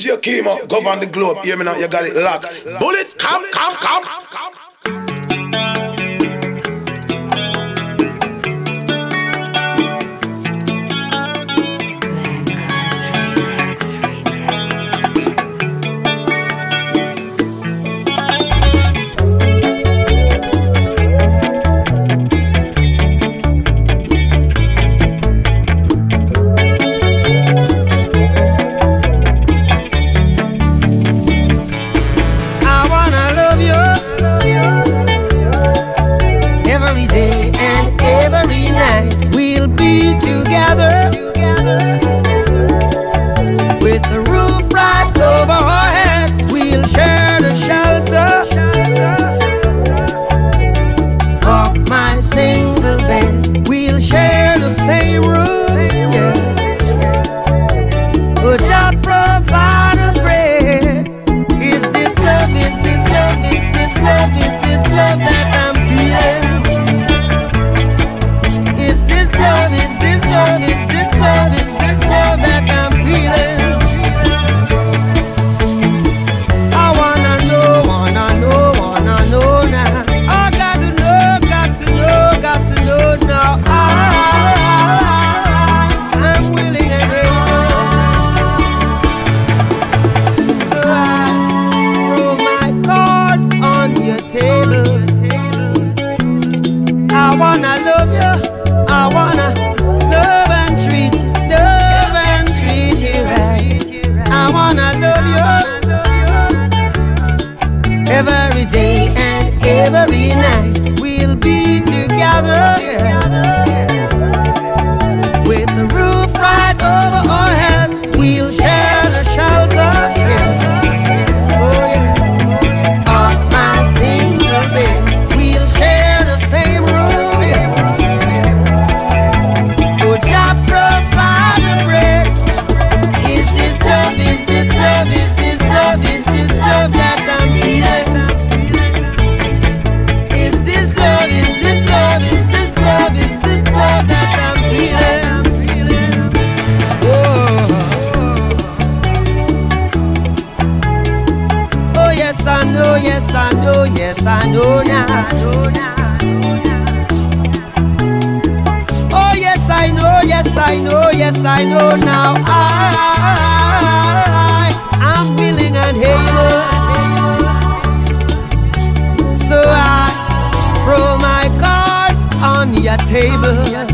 DJ go govern the globe. Hear me now, you got it locked. Bullet, come, come, come. yes I know now. Oh yes I know, yes I know, yes I know now. I, I'm willing and able. So I throw my cards on your table.